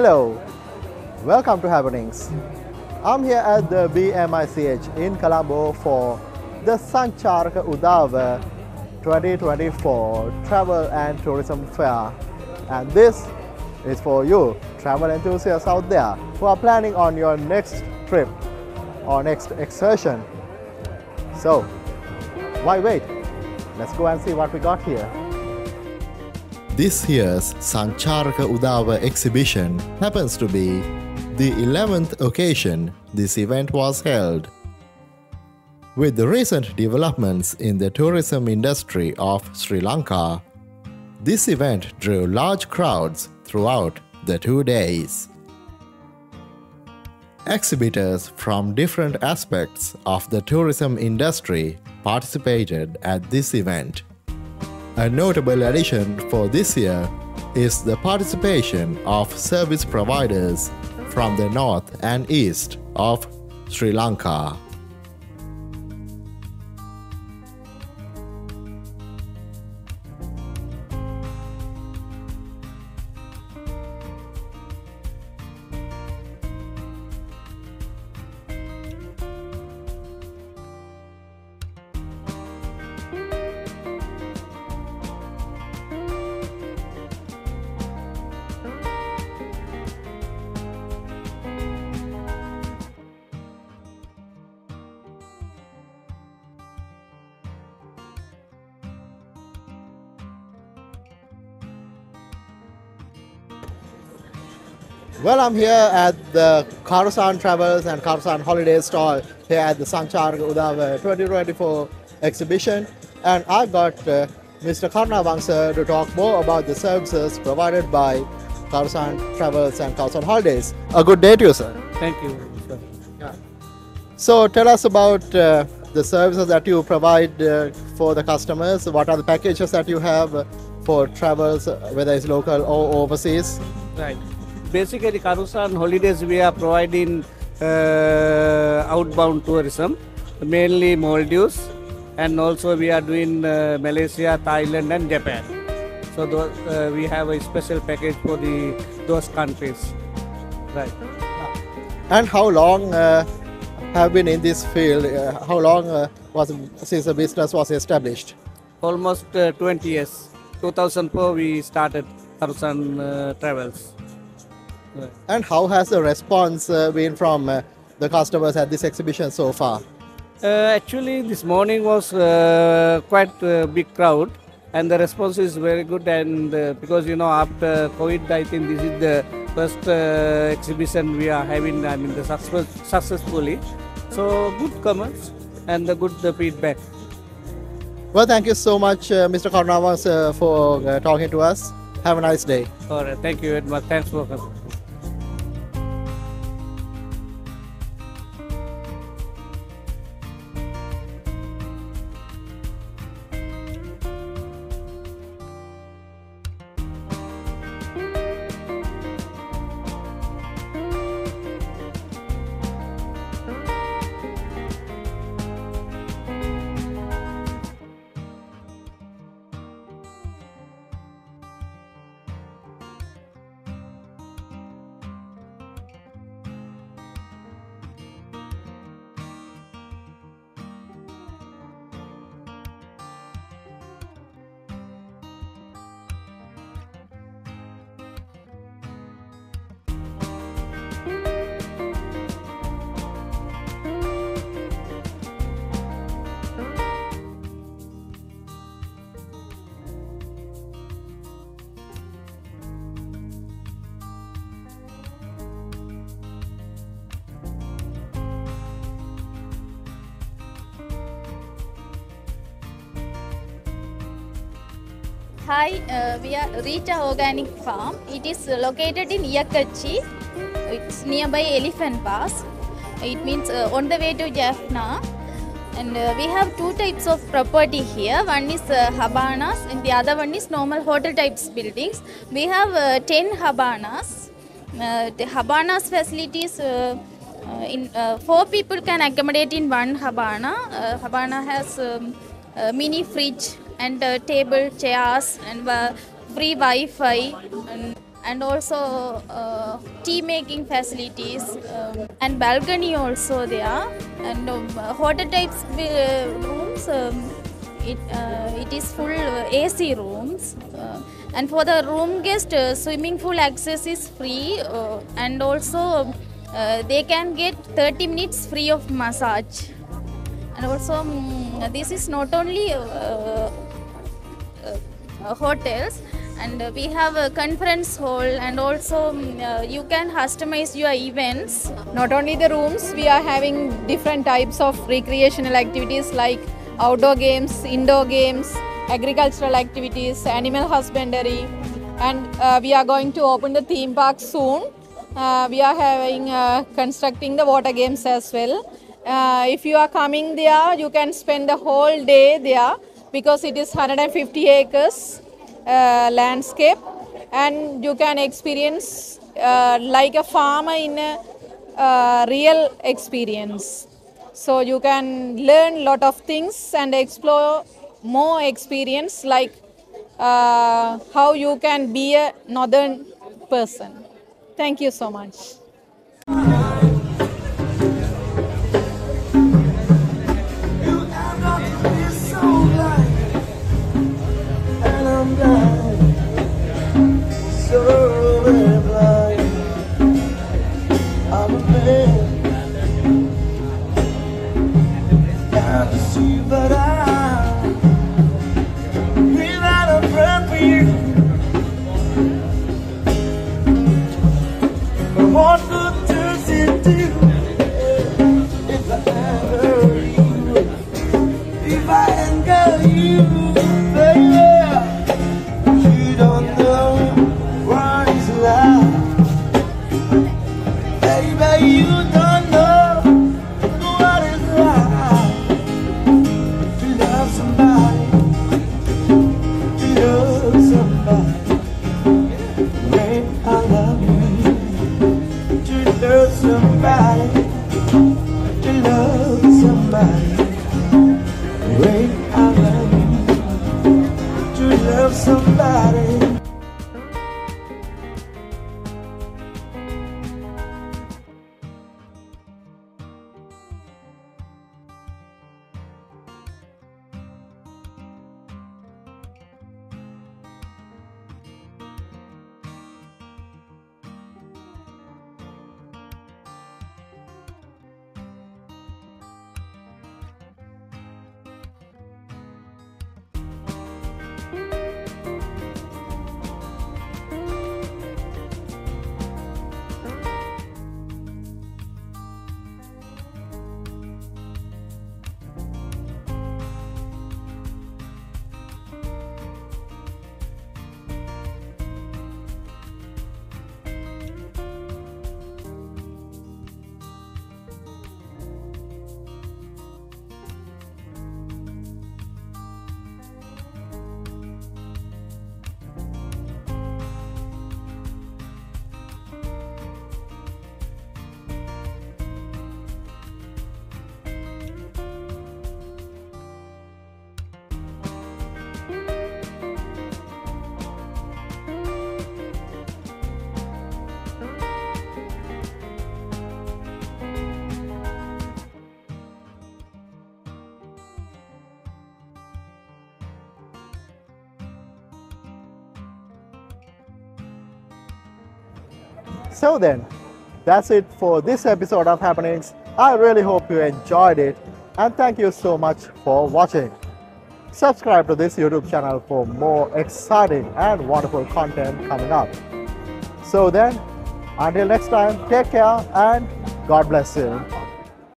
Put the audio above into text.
Hello, welcome to Happenings. I'm here at the BMICH in Colombo for the Sancharaka Udawa 2024 Travel and Tourism Fair. And this is for you, travel enthusiasts out there who are planning on your next trip or next excursion. So, why wait? Let's go and see what we got here. This year's Sancharaka Udawa exhibition happens to be the 11th occasion this event was held. With the recent developments in the tourism industry of Sri Lanka, this event drew large crowds throughout the two days. Exhibitors from different aspects of the tourism industry participated at this event. A notable addition for this year is the participation of service providers from the north and east of Sri Lanka. Well, I'm here at the Karusan Travels and Karusan Holidays stall here at the Sancharaka Udawa 2024 exhibition. And I got uh, Mr. Karna Vangsa to talk more about the services provided by Karusan Travels and Karusan Holidays. A good day to you, sir. Thank you. sir. So, tell us about uh, the services that you provide uh, for the customers. What are the packages that you have for travels, whether it's local or overseas? Right. Basically, Karusan holidays we are providing uh, outbound tourism, mainly Maldives, and also we are doing uh, Malaysia, Thailand, and Japan. So those, uh, we have a special package for the those countries. Right. And how long uh, have been in this field? Uh, how long uh, was since the business was established? Almost uh, 20 years. 2004 we started Karusan uh, Travels. Right. And how has the response uh, been from uh, the customers at this exhibition so far? Uh, actually, this morning was uh, quite a big crowd, and the response is very good. And uh, because you know, after COVID, I think this is the first uh, exhibition we are having. I mean, the success, successfully. So good comments and the good uh, feedback. Well, thank you so much, uh, Mr. Karnavas, uh, for uh, talking to us. Have a nice day. All right, thank you very much. Thanks for coming. Hi, uh, we are Rita Organic Farm. It is located in Iyakachchi. It's nearby Elephant Pass. It means uh, on the way to Jaffna. And uh, we have two types of property here. One is uh, cabanas and the other one is normal hotel types buildings. We have uh, 10 cabanas. Uh, the cabanas facilities uh, uh, in uh, four people can accommodate in one cabana. Uh, cabana has um, mini fridge and uh, table chairs and uh, free Wi-Fi and, and also uh, tea making facilities um, and balcony also there. And um, hotel types uh, rooms um, it, uh, it is full uh, AC rooms. Uh, and for the room guest uh, swimming pool access is free uh, and also uh, they can get 30 minutes free of massage. And also um, this is not only uh, hotels and uh, we have a conference hall and also um, uh, you can customize your events Not only the rooms, we are having different types of recreational activities like outdoor games, indoor games, agricultural activities, animal husbandry, and uh, we are going to open the theme park soon. Uh, we are having uh, constructing the water games as well. Uh, if you are coming there, you can spend the whole day there because it is 150 acres uh, landscape and you can experience uh, like a farmer in a uh, real experience. So you can learn lot of things and explore more experience like uh, how you can be a northern person. Thank you so much If So then, that's it for this episode of Happenings. I really hope you enjoyed it and thank you so much for watching. Subscribe to this YouTube channel for more exciting and wonderful content coming up. So then, until next time, take care and God bless you.